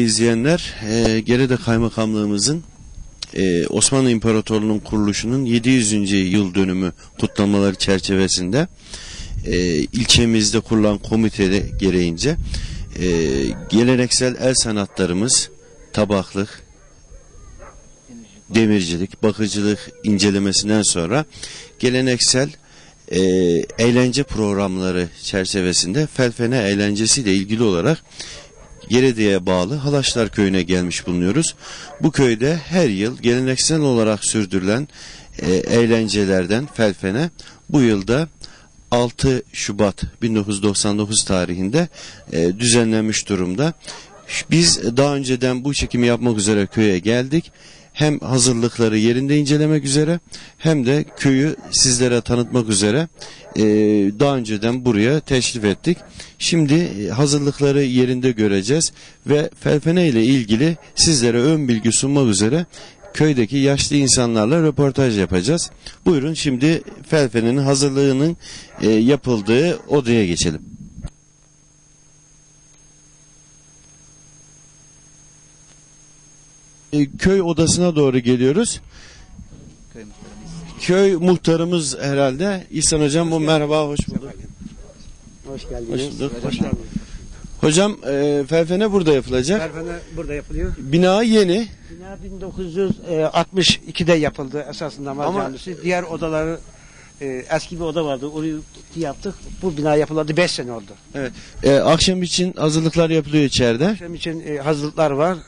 İzleyenler, e, Gerede Kaymakamlığımızın e, Osmanlı İmparatorluğu'nun kuruluşunun 700. yıl dönümü kutlamaları çerçevesinde e, ilçemizde kurulan komitede gereğince e, geleneksel el sanatlarımız tabaklık, demircilik, bakıcılık incelemesinden sonra geleneksel e, eğlence programları çerçevesinde felfene eğlencesiyle ilgili olarak Gerede'ye bağlı Halaşlar Köyü'ne gelmiş bulunuyoruz. Bu köyde her yıl geleneksel olarak sürdürülen e, eğlencelerden felfene bu yılda 6 Şubat 1999 tarihinde e, düzenlenmiş durumda. Biz daha önceden bu çekimi yapmak üzere köye geldik. Hem hazırlıkları yerinde incelemek üzere hem de köyü sizlere tanıtmak üzere e, daha önceden buraya teşrif ettik. Şimdi e, hazırlıkları yerinde göreceğiz ve felfene ile ilgili sizlere ön bilgi sunmak üzere köydeki yaşlı insanlarla röportaj yapacağız. Buyurun şimdi felfenenin hazırlığının e, yapıldığı odaya geçelim. E, köy odasına doğru geliyoruz. Köy muhtarımız herhalde. İhsan hocam bu merhaba hoş bulduk. Hoş Hoş geldiniz. bulduk. Hocam e, felfene burada yapılacak. Pervane burada yapılıyor. Bina yeni. Bina 1962'de yapıldı esasında Ama-. Diğer odaları e, eski bir oda vardı. Orayı yaptık. Bu bina yapıladı 5 sene oldu. E, akşam için hazırlıklar yapılıyor içeride. Akşam için e, hazırlıklar var.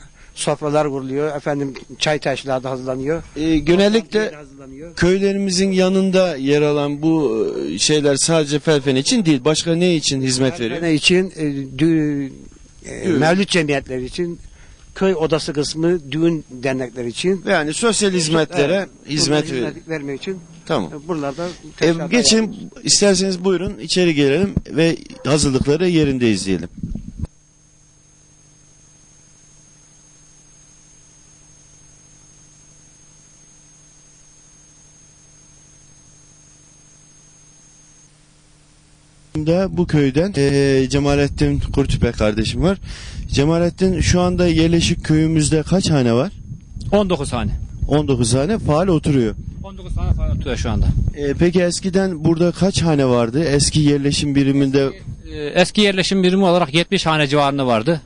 Sofralar kuruluyor. Efendim çay taşları hazırlanıyor. E, genellikle hazırlanıyor. köylerimizin yanında yer alan bu e, şeyler sadece felfene için değil. Başka ne için hizmet veriyor? Pervane için e, dü- e, Düğün. mevlüt cemiyetleri için köy odası kısmı düğün dernekleri için Yani sosyal hizmetlere Evet, hizmet hizmet vermek için Tamam. e, buralarda E, geçin isterseniz buyurun içeri gelelim ve hazırlıkları yerinde izleyelim. Da bu köyden eee, Cemalettin Kurtüpe kardeşim var. Cemalettin şu anda yerleşik köyümüzde kaç hane var? 19 hane. 19 hane faal oturuyor. 19 hane falan tutuyor şu anda. E, peki eskiden burada kaç hane vardı? Eski yerleşim biriminde Ee, Eski yerleşim birimi olarak 70 hane civarında vardı.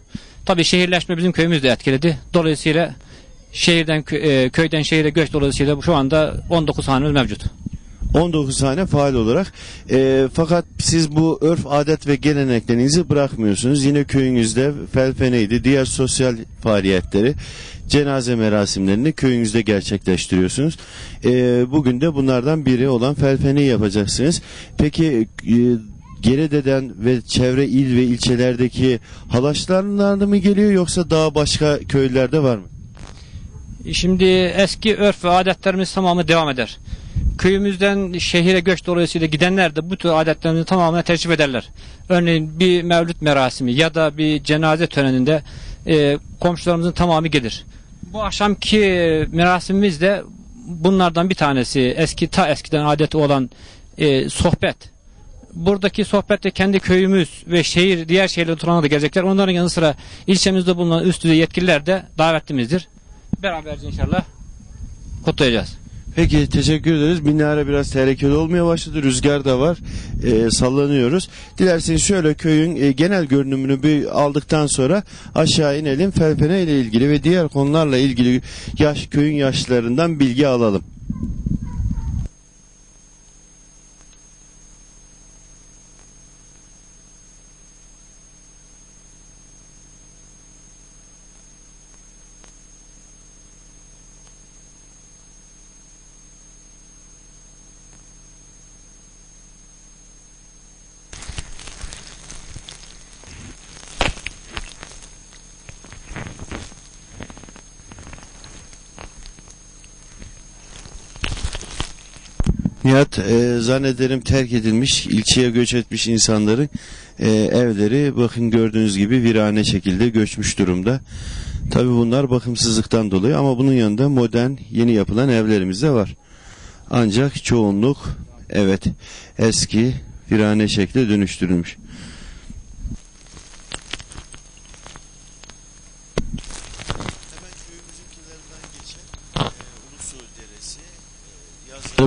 Tabii şehirleşme bizim köyümüzü de etkiledi. Dolayısıyla şehirden kö- e, köyden şehire göç dolayısıyla şu anda 19 hanemiz mevcut. 19 tane faal olarak. E, fakat siz bu örf, adet ve geleneklerinizi bırakmıyorsunuz. Yine köyünüzde felfeneydi, diğer sosyal faaliyetleri, cenaze merasimlerini köyünüzde gerçekleştiriyorsunuz. E, bugün de bunlardan biri olan felfeneyi yapacaksınız. Peki e, Gerede'den ve çevre il ve ilçelerdeki halaşlarından mı geliyor yoksa daha başka köylerde var mı? Şimdi eski örf ve adetlerimiz tamamı devam eder. Köyümüzden şehire göç dolayısıyla gidenler de bu tür adetlerini tamamen tercih ederler. Örneğin bir mevlüt merasimi ya da bir cenaze töreninde e, komşularımızın tamamı gelir. Bu akşamki merasimimiz de bunlardan bir tanesi. Eski ta eskiden adeti olan e, sohbet. Buradaki sohbette kendi köyümüz ve şehir diğer şehirde oturanlar da gelecekler. Onların yanı sıra ilçemizde bulunan üst düzey yetkililer de davetlimizdir. Beraberce inşallah kutlayacağız. Peki teşekkür ederiz. Minare biraz tehlikeli olmaya başladı. Rüzgar da var. Ee, sallanıyoruz. Dilerseniz şöyle köyün e, genel görünümünü bir aldıktan sonra aşağı inelim. Felfene ile ilgili ve diğer konularla ilgili yaş köyün yaşlılarından bilgi alalım. Nihat e, zannederim terk edilmiş, ilçeye göç etmiş insanların e, evleri bakın gördüğünüz gibi virane şekilde göçmüş durumda. Tabi bunlar bakımsızlıktan dolayı ama bunun yanında modern yeni yapılan evlerimiz de var. Ancak çoğunluk evet eski virane şekle dönüştürülmüş.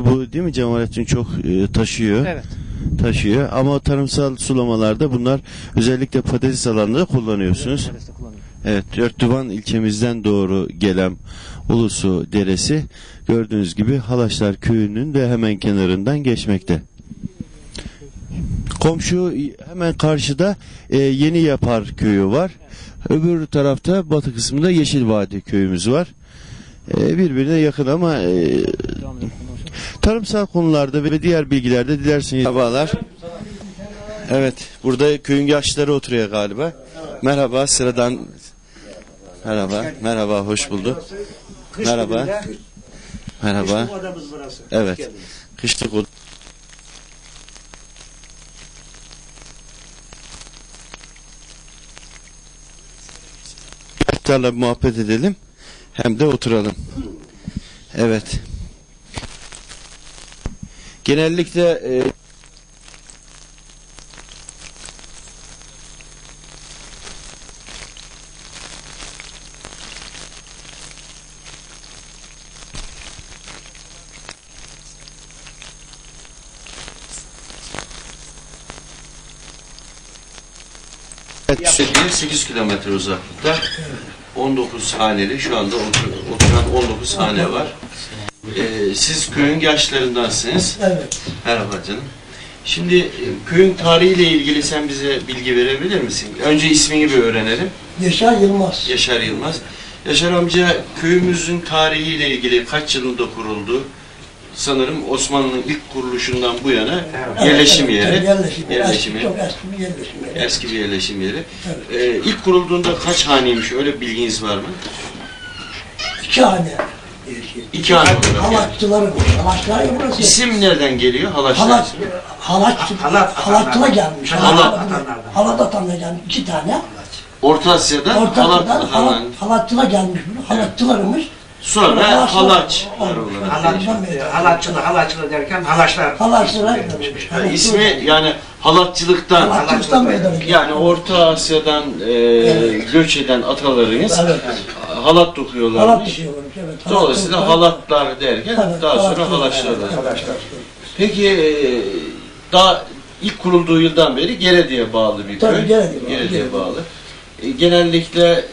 Bu değil mi Cemalettin çok e, taşıyor. Evet. Taşıyor ama tarımsal sulamalarda bunlar özellikle patates alanında kullanıyorsunuz. Evet, Dörtduvan ilçemizden doğru gelen Ulusu Deresi gördüğünüz gibi Halaşlar Köyü'nün de hemen kenarından geçmekte. Komşu hemen karşıda e, Yeni Yapar Köyü var. Öbür tarafta batı kısmında Yeşil Vadi Köyümüz var. E, birbirine yakın ama e, tarımsal konularda ve diğer bilgilerde dilerseniz. Merhabalar. Evet, burada köyün yaşlıları oturuyor galiba. Merhaba, sıradan Merhaba, merhaba, hoş bulduk. Merhaba. Merhaba. odamız burası. Evet. Kışlık o. Muhtarla bir muhabbet edelim. Hem de oturalım. Evet. Genellikle e, Evet, 8 kilometre uzaklıkta 19 haneli şu anda otur- oturan 19 hane var. Ee, siz köyün yaşlarındansınız. Evet. Merhaba canım. Şimdi e, köyün tarihiyle ilgili sen bize bilgi verebilir misin? Önce ismini bir öğrenelim. Yaşar Yılmaz. Yaşar Yılmaz. Yaşar amca köyümüzün tarihiyle ilgili kaç yılında kuruldu? Sanırım Osmanlı'nın ilk kuruluşundan bu yana yerleşim Evet, yeri. evet, yerleşim yeri. Yerleşim Eski, yeri. çok eski bir yerleşim yeri. Eski bir yerleşim yeri. Ee, ilk kurulduğunda kaç haneymiş? Öyle bir bilginiz var mı? İki hane. İki hane olarak. yani. Halatçıları bu. Halatçılar ya burası. İsim nereden geliyor? Halaşlar. Halat, halat, Halat halatçılar gelmiş. Halat. Halat atanlar gelmiş. iki tane. Orta Asya'dan Ortadan halat, halat, halat. halatçılar gelmiş. bunu. Halatçılarımız. Sonra Halatçılar- halaç. Evet, Halatçı, evet. halatçılı, halatçılı derken halaşlar. Halatçılar gelmiş. Yani ismi yani halatçılıktan Halatçılıktan yani Orta Asya'dan e, göç eden atalarınız Evet. halat Halat dokuyorlarmış. tutuyorlarmış. Evet. Dolayısıyla Halat- halatlar derken Evet, daha sonra halat- halaşlarlar. Halaşlar. Peki e, daha ilk kurulduğu yıldan beri Geredi'ye bağlı bir Tabii, köy. Geredi'ye bağlı, Geredi'ye bağlı. E, genellikle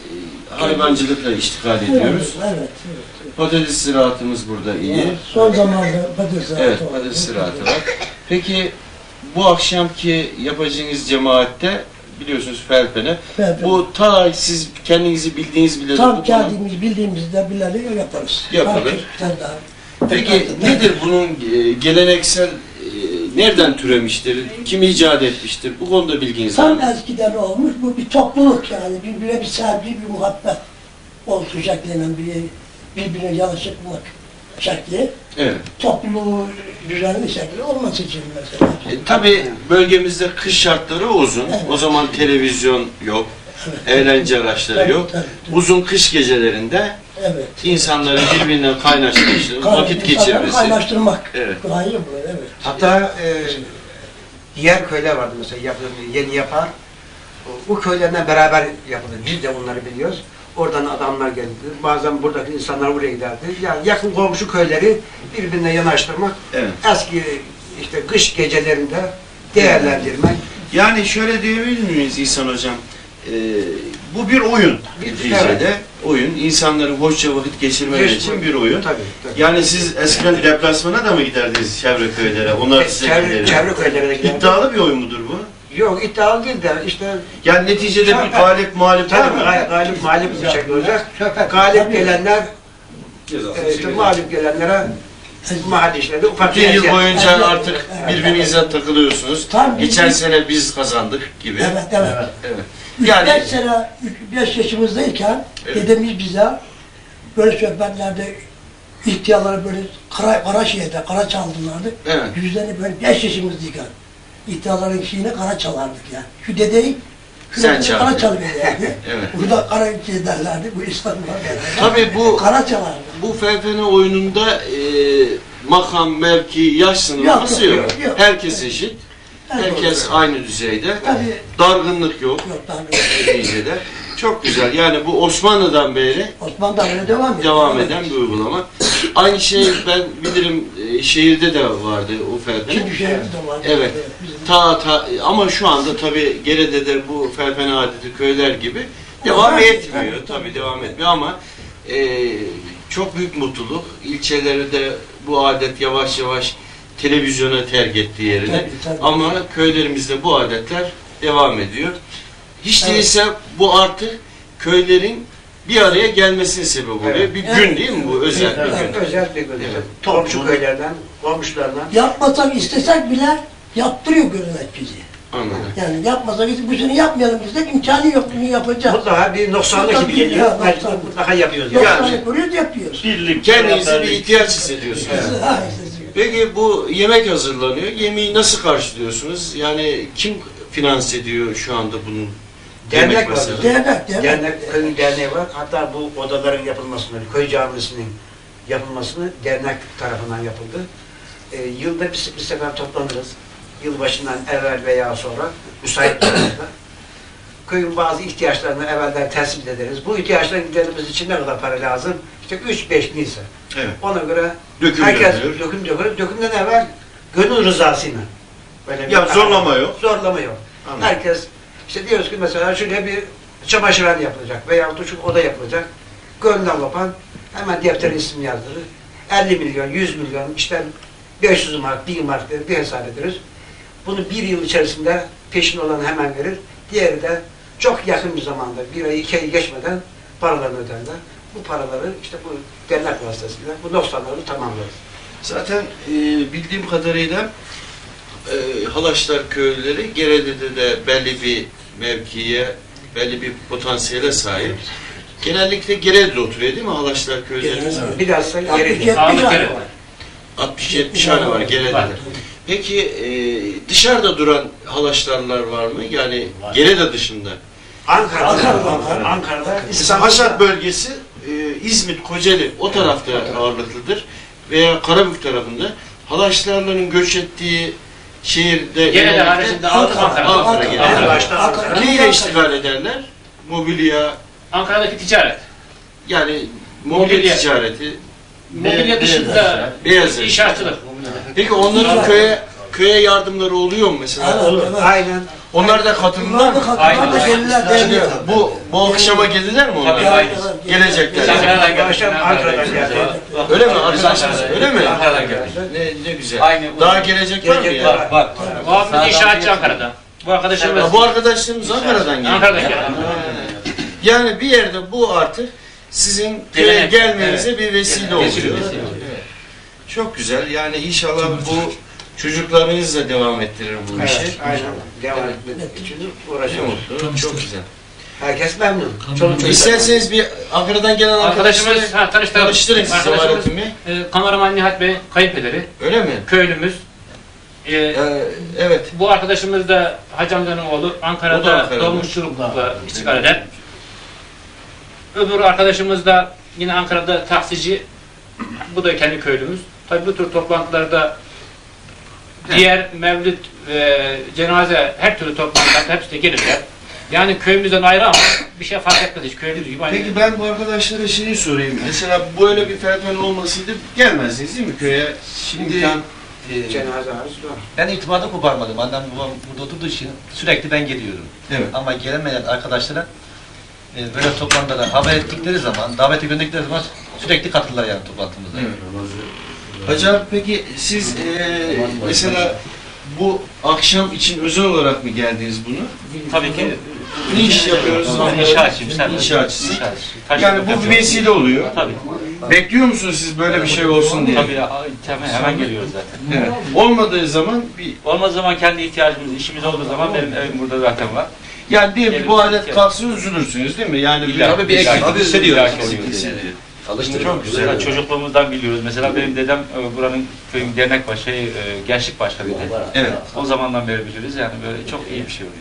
hayvancılıkla iştigal ediyoruz. Evet, evet. Patates ziraatımız burada iyi. Son zamanlarda patates Evet, ziraatı patates oldu. ziraatı var. Peki bu akşamki yapacağınız cemaatte biliyorsunuz Felpene. Felpene. Bu ta siz kendinizi bildiğiniz bile Tam kendimiz bildiğimizde bileli yaparız. Yapılır. Peki nedir bunun e, geleneksel nereden türemiştir? Kim icat etmiştir? Bu konuda bilginiz var Tam mı? eskiden olmuş bu bir topluluk yani birbirine bir sevgi, bir muhabbet olsun şeklinin bir birbirine yanaşıkmak şekli. Evet. Topluluğu düzenli şekli olması için mesela. E, tabii bölgemizde kış şartları uzun. Evet. O zaman televizyon yok. Eğlence araçları Tabii, yok. tabii, tabii. Uzun kış gecelerinde Evet. insanları birbirinden kaynaştırması, vakit geçirmesi. Kaynaştırmak. Evet. Bu, evet. Hatta e, diğer köyler vardı mesela yapılır, yeni yapar. Bu köylerden beraber yapılır. Biz de onları biliyoruz. Oradan adamlar geldi. Bazen buradaki insanlar buraya giderdi. Yani yakın komşu köyleri birbirine yanaştırmak. Evet. Eski işte kış gecelerinde değerlendirmek. Yani şöyle diyebilir miyiz İhsan Hocam? Ee, bu bir oyun. Neticede oyun. İnsanların hoşça vakit geçirmeleri Geç- için bir oyun. Tabii. tabii. Yani siz eskiden deplasmana da mı giderdiniz çevre köylere? Onlar size çevre, giderir. çevre köylere giderdi. İddialı bir oyun mudur bu? Yok iddialı değil de işte Yani neticede bir galip muhalif var tabii mı? gal- galip mağlup bir şekilde olacak. Galip gelenler e, işte mağlup gelenlere mahalle işlerinde ufak Bütün yıl boyunca Evet. artık birbirinize takılıyorsunuz. Tam Geçen bizim- sene biz kazandık gibi. Evet, evet. Evet. Yani, Yani 5 sene, 5 yaşımızdayken Evet. dedemiz bize böyle sohbetlerde ihtiyarları böyle kara, kara şeyde, kara çaldılardı. Evet. Yüzlerini böyle 5 yaşımızdayken ihtiyarların şeyine kara çalardık yani. Şu dedeyi Sen çaldın. kara çalıverdi. Evet. Burada kara şey derlerdi, bu İslam'da derlerdi. Tabii bu Kara çalardı. bu FFN oyununda e, makam, mevki, yaş sınırlaması Yok, yok. yok, yok. Herkes eşit. Evet. Herkes aynı düzeyde. Tabii. Dargınlık yok Yok ne neticede. Çok güzel. Yani bu Osmanlı'dan beri Osmanlı'dan öyle devam ediyor. devam eden bir uygulama. Aynı şey ben bilirim e, şehirde de vardı o felfene. İkinci şehirde de var. Evet. Ta ta ama şu anda tabi Gere'de de bu felfene adeti köyler gibi devam etmiyor. ediyor. Tabi devam etmiyor ama e, çok büyük mutluluk. İlçeleri de bu adet yavaş yavaş televizyona terk etti yerine. Tabii, tabii. Ama köylerimizde bu adetler devam ediyor. Hiç Evet. değilse bu artık köylerin bir araya gelmesine sebep oluyor. Evet. Bir Evet. gün değil mi bu? Özel bir Evet. gün. Özel bir gün. Evet. Komşu köylerden, komşulardan. Yapmasak istesek bile yaptırıyor görünek bizi. Anladım. Yani yapmasak biz bu sene yapmayalım desek imkanı yok bunu yapacağız. Mutlaka bir noksanlık gibi bir- geliyor. ya, noksanlık. mutlaka yapıyoruz. Yok Yani. yani kuruyoruz yapıyoruz. Birlik, Kendinize bir ihtiyaç hissediyorsunuz. Ha, işte, Peki bu yemek hazırlanıyor. Yemeği nasıl karşılıyorsunuz? Yani kim finanse ediyor şu anda bunun? Dernek yemek var. mesela? Dernek, dernek. Dernek, köyün derneği var. Hatta bu odaların yapılmasını, köy camisinin yapılmasını dernek tarafından yapıldı. Ee, yılda bir, bir sefer toplanırız. Yılbaşından evvel veya sonra müsait. Köyün bazı ihtiyaçlarını evvelden tespit ederiz. Bu ihtiyaçları gidermemiz için ne kadar para lazım? İşte 3-5 neyse. Evet. Ona göre Döküm herkes yapılıyor. döküm dökülür. Dökümden evvel gönül rızasıyla. Böyle Ya zorlama yok. Zorlama yok. Anladım. Herkes işte diyoruz ki mesela şuraya bir çamaşırhane yapılacak veya şu oda yapılacak. Gönlünden kopan hemen deftere isim yazdırır. 50 milyon, 100 milyon, işte 500 mark, 1000 mark diye bir hesap ederiz. Bunu bir yıl içerisinde peşin olan hemen verir. Diğeri de çok yakın bir zamanda, bir ay, iki ay geçmeden paralarını öderler. Bu paraları işte bu dernek vasıtasıyla bu noksanları tamamlarız. Zaten e, bildiğim kadarıyla e, Halaşlar köyleri Gerede'de de belli bir mevkiye, belli bir potansiyele sahip. Genellikle Gerede'de oturuyor değil mi Halaşlar köylerimiz? Evet. Bilhassa var. 60-70 tane var Gerede'de. Peki e, dışarıda duran Halaşlarlar var mı? Yani Gerede dışında. Ankara'da, Ankara'da. Ankara'da, Ankara'da Haşat bölgesi İzmit, Kocaeli o tarafta ağırlıklıdır. Veya Karabük tarafında. Halaşlarların göç ettiği şehirde Gene de genellikle haricinde Ankara. Ankara, Ankara. Neyle iştigal ederler? Mobilya, Ankara'daki ticaret. yani mobilya, Mobilya. ticareti, Mobilya dışında beyaz inşaatçılık. Peki onların köye köye yardımları oluyor mu mesela? Evet, Olur. evet. Aynen. Onlar da katılırlar mı? katılırlar da Aynen. gelirler Şimdi bu bu akşama gelirler mi onlar? Tabii, aynen. Gelecekler. Akşam Ankara'dan geldi. Öyle mi arkadaşlar? Öyle mi? Ankara'dan geldik. Ne, ne güzel. Aynen. Daha gelecek var mı ya? var. Var. Bu abimiz inşaatçı Ankara'da. Bu arkadaşımız bu arkadaşlarımız Ankara'dan geliyor. Ankara'dan geldi. Yani bir yerde bu artık sizin köye gelmenize bir vesile oluyor. Çok güzel. Yani inşallah bu çocuklarınız da devam ettirir bu işi. Evet, aynen. Devam etmek için Ne uğraşıyoruz. mutlu. Çok güzel. Herkes memnun. Çoluk çocuk. İsterseniz bir Ankara'dan gelen Arkadaşımız, ha, tanıştıralım. tanıştırın Arkadaşımız, Valettin Bey. e, kameraman Nihat Bey, kayınpederi, Öyle mi? köylümüz. E, Ee, evet. bu arkadaşımız da Hacı amcanın oğlu. Ankara'da Ankara'da. dolmuşçulukla iştigal eden. Öbür arkadaşımız da yine Ankara'da taksici. Bu da kendi köylümüz. Tabii bu tür toplantılarda diğer mevlüt ve cenaze her türlü toplantılarda hepsi de gelirler. Yani köyümüzden ayrı ama bir şey fark etmez hiç köylüyüz gibi. aynı. Peki ben bu arkadaşlara şeyi sorayım. Mesela böyle bir fertmen olmasaydı gelmezdiniz değil mi köye? Şimdi İmkan, e, Cenaze hariç var. ben itibarda koparmadım. Annem babam burada oturduğu için sürekli ben geliyorum. Evet. Ama gelemeyen arkadaşlara e, böyle toplantıda haber ettikleri zaman, davete gönderdikleri zaman sürekli katılırlar yani toplantımıza. Hacı abi peki siz eee, mesela bu akşam için özel olarak mı geldiniz bunu? Tabii ki. Ne iş yapıyoruz? İnşaatçıyım. Sen İnşaatçısın. İnşaatçı. Yani bu bir vesile oluyor. Tabii. Bekliyor musunuz siz böyle bir şey olsun diye? Tabii ya, hemen, hemen geliyoruz zaten. Evet. Olmadığı zaman bir Olmaz zaman kendi ihtiyacımız, işimiz olduğu zaman benim evim burada zaten var. yani diyelim ki bu gelin. kalksın üzülürsünüz değil mi? Yani Tabii bir illa- eksiklik hissediyoruz. Hissediyoruz. Çok güzel. Mesela çocukluğumuzdan biliyoruz. Mesela benim dedem e, buranın köyün dernek başı, şey, e, gençlik başkanıydı. Evet. O zamandan beri biliyoruz yani böyle çok iyi bir şey oluyor.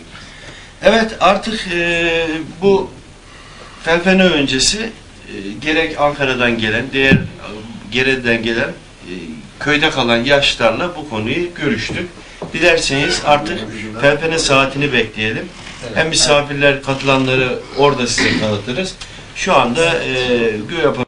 Evet artık eee, bu Felfene öncesi eee, gerek Ankara'dan gelen, diğer Gere'den gelen eee, köyde kalan yaşlarla bu konuyu görüştük. Dilerseniz artık Felfene saatini bekleyelim. Hem misafirler, katılanları orada size tanıtırız. Şu anda e, Göyapa